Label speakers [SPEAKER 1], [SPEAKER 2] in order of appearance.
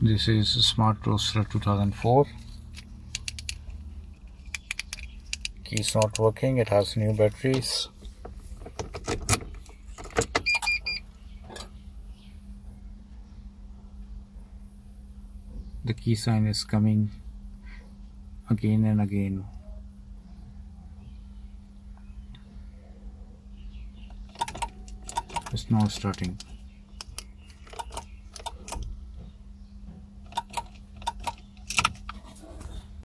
[SPEAKER 1] this is smart Roadster 2004 keys not working it has new batteries. The key sign is coming again and again. It's not starting.